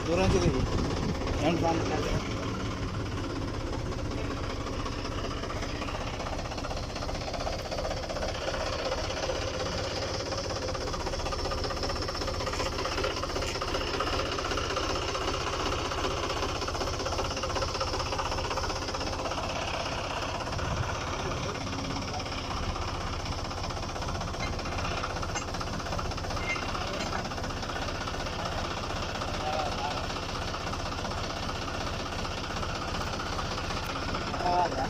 దూరం నుంచి Olha.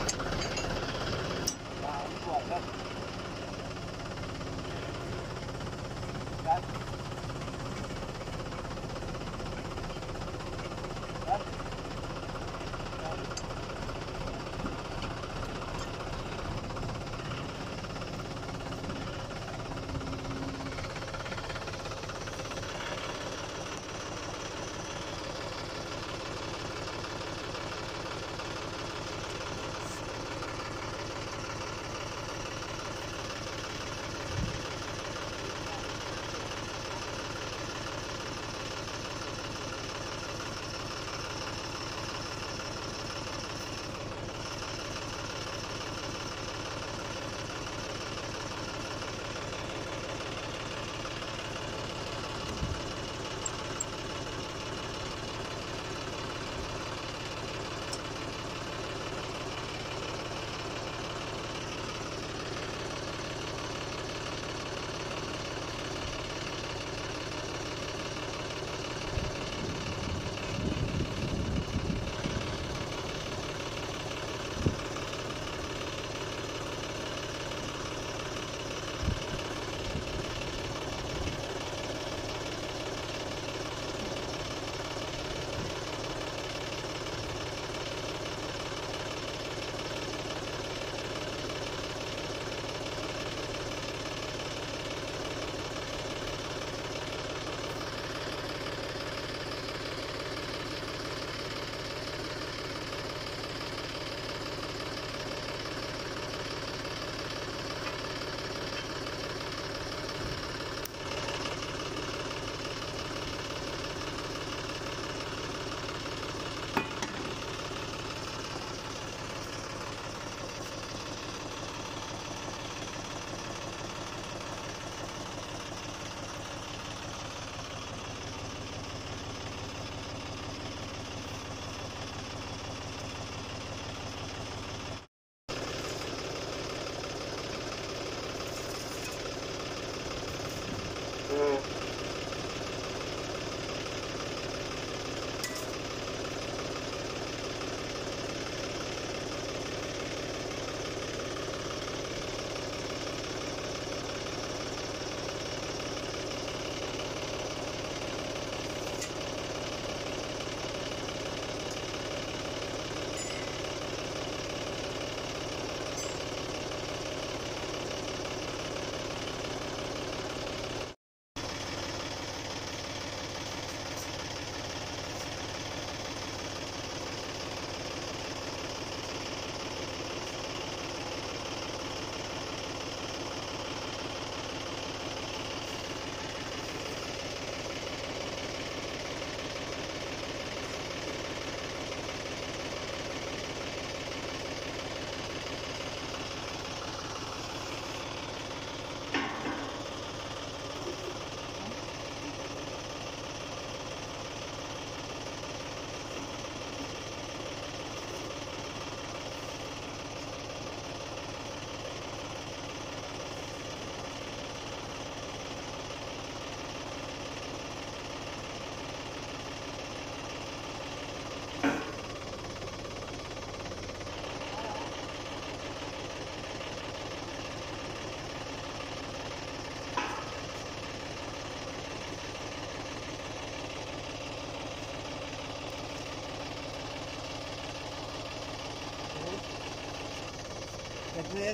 ఎట్లా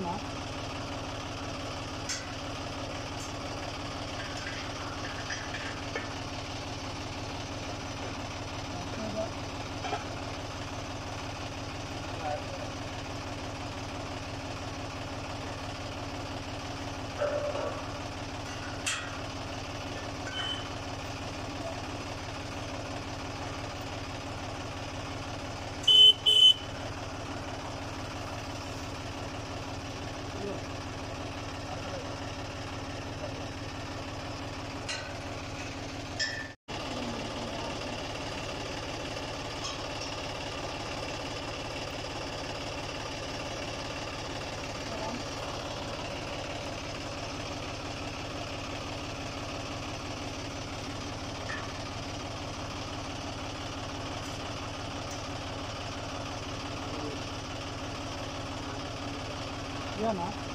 না Yan ha.